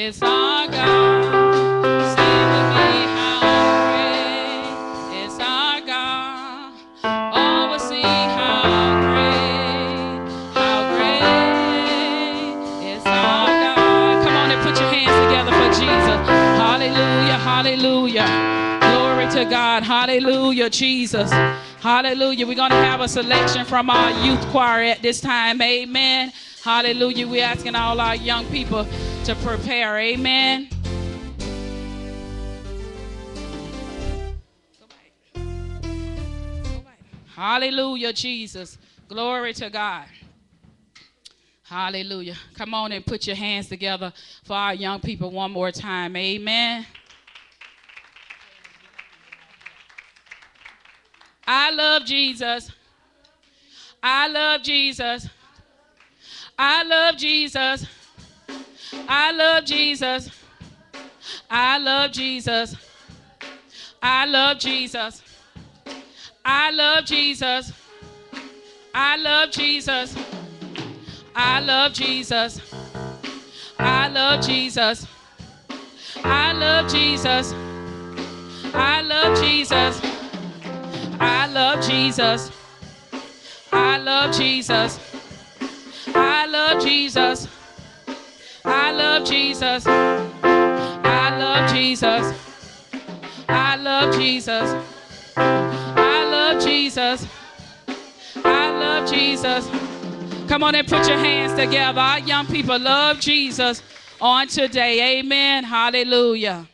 It's our God. Sing with me how great is our God. Oh, we'll how great, how great is our God. Come on and put your hands together for Jesus. Hallelujah, hallelujah. Glory to God. Hallelujah, Jesus. Hallelujah. We're going to have a selection from our youth choir at this time. Amen. Hallelujah. We're asking all our young people to prepare. Amen. Hallelujah, Jesus. Glory to God. Hallelujah. Come on and put your hands together for our young people one more time. Amen. I love Jesus. I love Jesus. I love Jesus. I love Jesus. I love Jesus. I love Jesus. I love Jesus. I love Jesus. I love Jesus. I love Jesus. I love Jesus. I love Jesus. I love Jesus. I love Jesus. I love Jesus. I love Jesus. I love Jesus. I love Jesus. I love Jesus. I love Jesus. Come on and put your hands together. Our young people love Jesus on today. Amen. Hallelujah.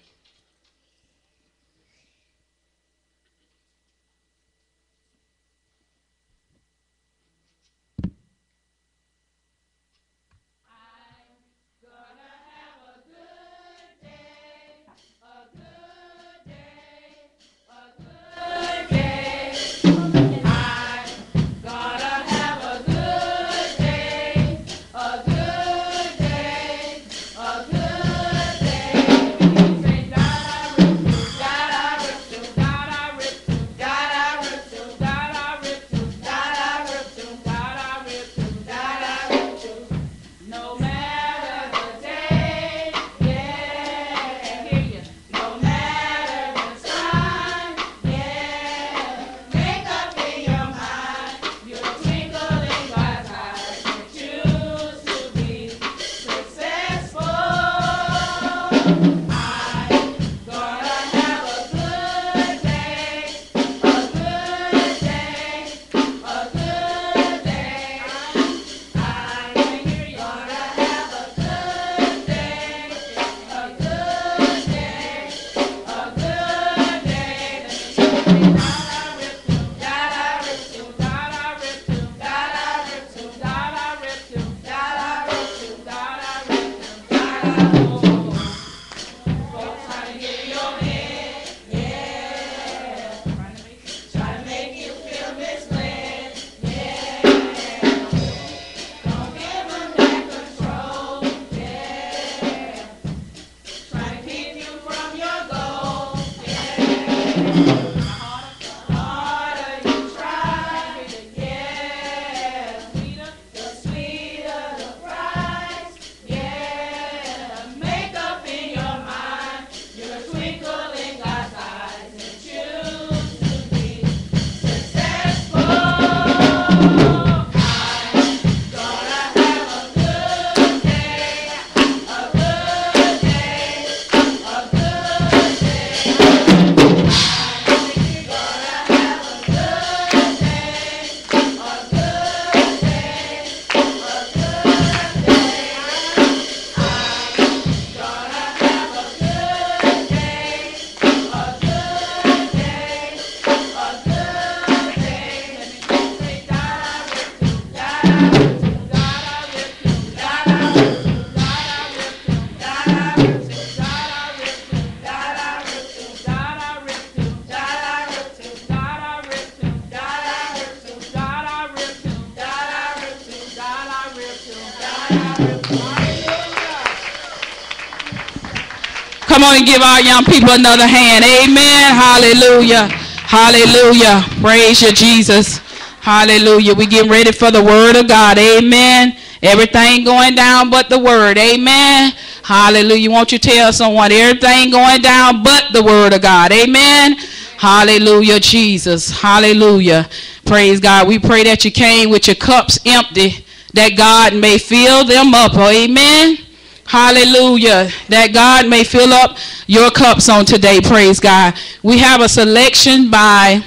Come on and give our young people another hand. Amen. Hallelujah. Hallelujah. Praise you, Jesus. Hallelujah. We getting ready for the word of God. Amen. Everything going down but the word. Amen. Hallelujah. Won't you tell someone everything going down but the word of God? Amen. Hallelujah, Jesus. Hallelujah. Praise God. We pray that you came with your cups empty, that God may fill them up. Oh, amen. Hallelujah. That God may fill up your cups on today. Praise God. We have a selection by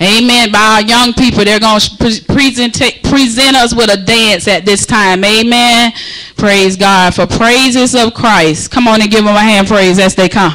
Amen. By our young people, they're going to present, present us with a dance at this time. Amen. Praise God for praises of Christ. Come on and give them a hand praise as they come.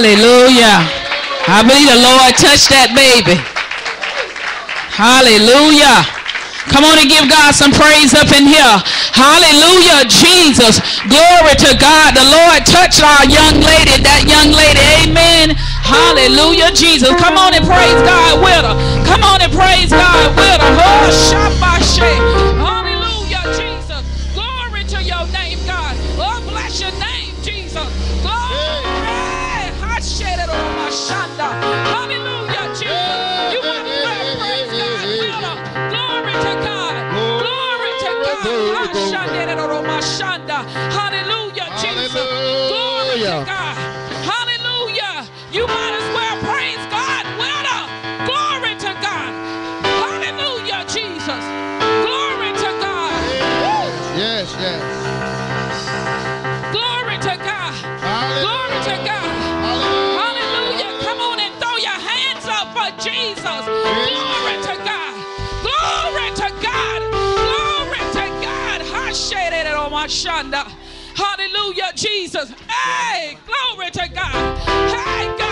Hallelujah. I believe the Lord touched that baby. Hallelujah. Come on and give God some praise up in here. Hallelujah, Jesus. Glory to God. The Lord touched our young lady, that young lady. Amen. Hallelujah, Jesus. Come on and praise God with her. Come on and praise God with her. Oh, Shabashe. Hallelujah, Jesus. Glory to God. Hallelujah, Jesus. Hey, glory to God. Hey, God.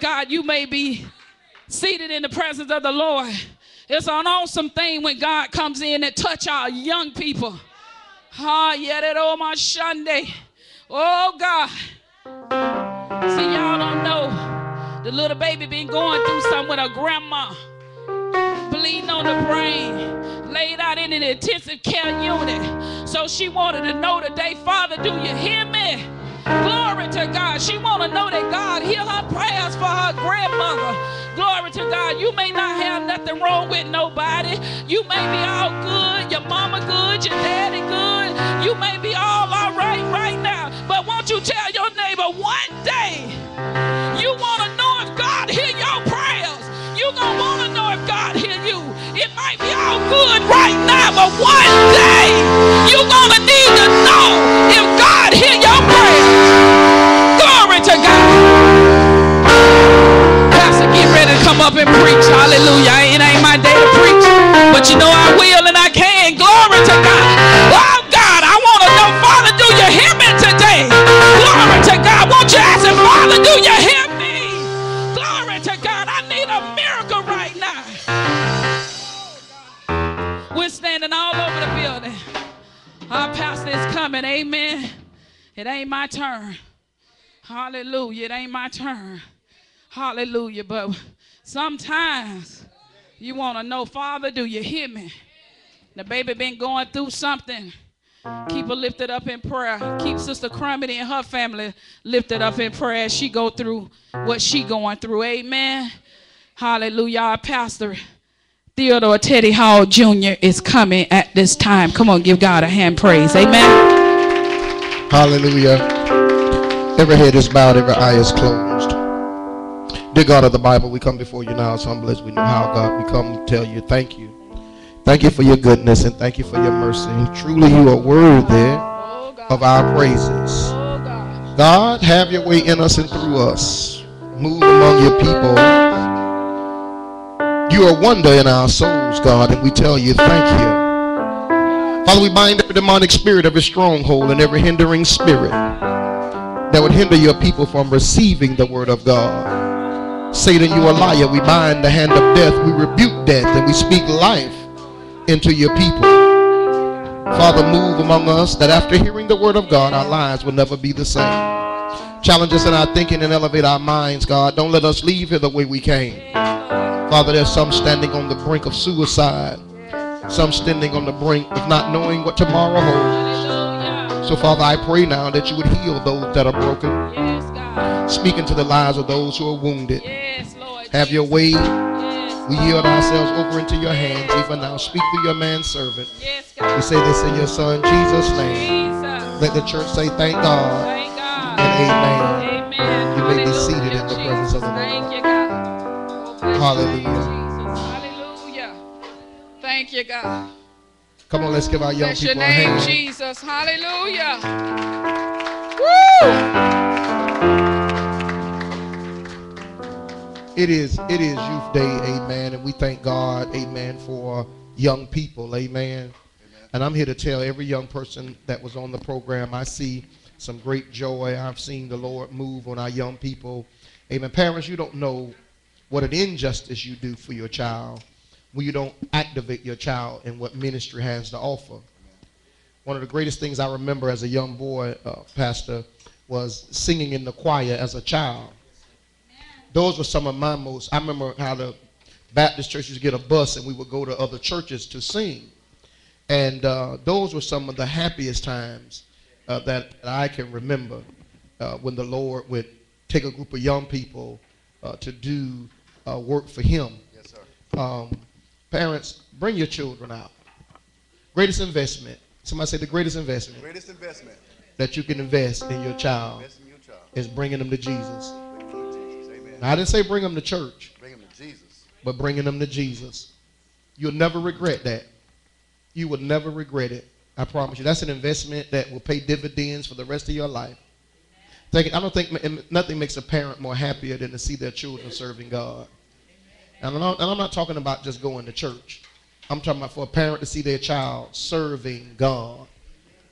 God. You may be seated in the presence of the Lord. It's an awesome thing when God comes in and touch our young people. Ah, yeah, that oh my Sunday. Oh God. See, y'all don't know. The little baby been going through something with her grandma. Bleeding on the brain. Laid out in an intensive care unit. So she wanted to know today, Father, do you hear me? Glory to God. She want to know that God hear her prayers for her grandmother. Glory to God. You may not have nothing wrong with nobody. You may be all good. Your mama good. Your daddy good. You may be all all right right now. But won't you tell your neighbor one day you want to know if God hear your prayers. You gonna want to know if God hear you. It might be all good right now, but one day you need to come up and preach. Hallelujah. It ain't my day to preach, but you know I will and I can. Glory to God. Oh, God, I want to know, Father, do you hear me today? Glory to God. Won't you ask him, Father, do you hear me? Glory to God. I need a miracle right now. We're standing all over the building. Our pastor is coming. Amen. It ain't my turn. Hallelujah. It ain't my turn. Hallelujah. But sometimes you want to know, Father, do you hear me? The baby been going through something. Keep her lifted up in prayer. Keep Sister Crumity and her family lifted up in prayer as she go through what she going through. Amen. Hallelujah. Our pastor, Theodore Teddy Hall Jr. is coming at this time. Come on, give God a hand praise. Amen. Hallelujah. Every head is bowed, every eye is closed. Dear God of the Bible, we come before you now as humble as we know how, God. We come tell you thank you. Thank you for your goodness and thank you for your mercy. Truly, you are worthy of our praises. God. God, have your way in us and through us. Move among your people. You are wonder in our souls, God, and we tell you thank you. Father, we bind every demonic spirit, every stronghold, and every hindering spirit that would hinder your people from receiving the word of God. Satan, you a liar. We bind the hand of death. We rebuke death and we speak life into your people. Father, move among us that after hearing the word of God, our lives will never be the same. Challenge us in our thinking and elevate our minds, God. Don't let us leave here the way we came. Father, there's some standing on the brink of suicide, some standing on the brink of not knowing what tomorrow holds. So, Father, I pray now that you would heal those that are broken, Yes, to the lives of those who are wounded. Yes, Lord. Have your way. Yes. We yield ourselves over into your hands even now. Speak through your manservant. Yes, We say this in your son Jesus' name. Jesus. Let the church say thank God Thank God. and amen. Amen. You may be seated in the presence of the Jesus. Lord. Thank you, God. Oh, Hallelujah. Jesus. Hallelujah. Thank you, God. Come on, let's give our young Bless your people a name, hand. Jesus. Hallelujah. Woo! It is it is youth day, amen, and we thank God, amen, for young people, amen. And I'm here to tell every young person that was on the program, I see some great joy. I've seen the Lord move on our young people. Amen. Parents, you don't know what an injustice you do for your child when you don't activate your child in what ministry has to offer. One of the greatest things I remember as a young boy, uh, Pastor, was singing in the choir as a child. Those were some of my most. I remember how the Baptist churches get a bus and we would go to other churches to sing. And uh, those were some of the happiest times uh, that I can remember uh, when the Lord would take a group of young people uh, to do uh, work for Him. Yes, sir. Um, parents, bring your children out. Greatest investment. Somebody say the greatest investment Greatest investment. that you can invest in your child Invest in your child. is bringing them to Jesus. Now, I didn't say bring them to church, Bring him to Jesus. but bringing them to Jesus. You'll never regret that. You will never regret it. I promise you. That's an investment that will pay dividends for the rest of your life. Think, I don't think nothing makes a parent more happier than to see their children serving God. And I'm, not, and I'm not talking about just going to church. I'm talking about for a parent to see their child serving God,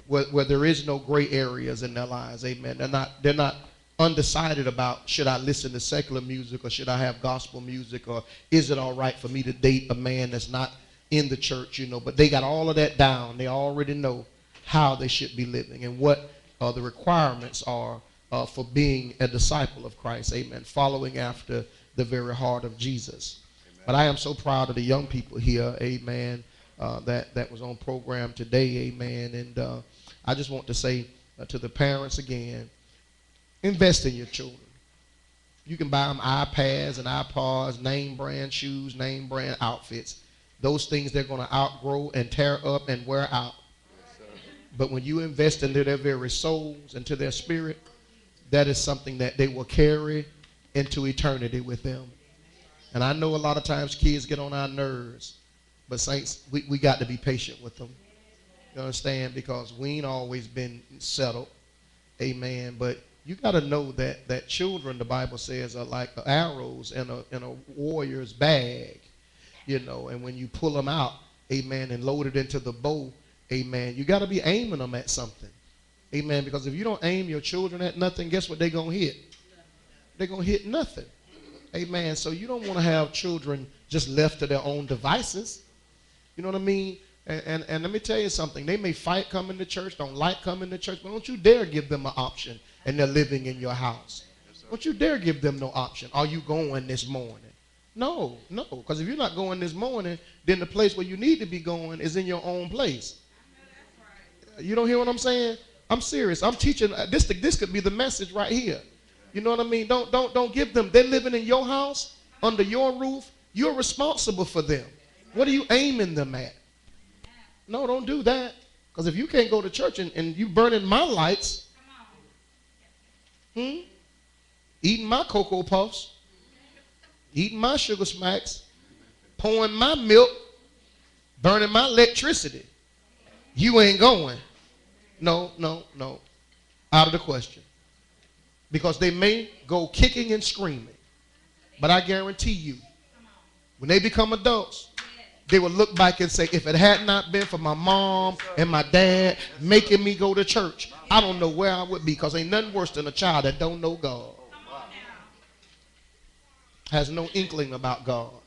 where, where there is no gray areas in their lives. Amen. They're not. They're not undecided about should I listen to secular music or should I have gospel music or is it all right for me to date a man that's not in the church, you know, but they got all of that down. They already know how they should be living and what uh, the requirements are uh, for being a disciple of Christ. Amen. Following after the very heart of Jesus. But I am so proud of the young people here. Amen. Uh, that that was on program today. Amen. And uh, I just want to say uh, to the parents again, invest in your children. You can buy them iPads and iPods, name brand shoes, name brand outfits. Those things they're going to outgrow and tear up and wear out. But when you invest into their very souls, into their spirit, that is something that they will carry into eternity with them. And I know a lot of times kids get on our nerves, but saints, we, we got to be patient with them. You understand? Because we ain't always been settled. Amen. But you got to know that that children, the Bible says, are like arrows in a in a warrior's bag. You know, and when you pull them out, amen, and load it into the bow, amen, you got to be aiming them at something. Amen. Because if you don't aim your children at nothing, guess what they're going to hit? They're going to hit nothing. Amen. So you don't want to have children just left to their own devices. You know what I mean? And, and, and let me tell you something. They may fight coming to church, don't like coming to church, but don't you dare give them an option and they're living in your house. Don't you dare give them no option. Are you going this morning? No, no. Because if you're not going this morning, then the place where you need to be going is in your own place. You don't hear what I'm saying? I'm serious. I'm teaching. uh, This, this could be the message right here. You know what I mean? Don't, don't, don't give them. They're living in your house, under your roof. You're responsible for them. What are you aiming them at? No, don't do that. Because if you can't go to church and, and you burning my lights, hmm? eating my Cocoa Puffs, eating my Sugar Smacks, pouring my milk, burning my electricity, you ain't going. No, no, no. Out of the question. Because they may go kicking and screaming. But I guarantee you, when they become adults, they will look back and say, if it had not been for my mom and my dad making me go to church, I don't know where I would be because ain't nothing worse than a child that don't know God. Has no inkling about God.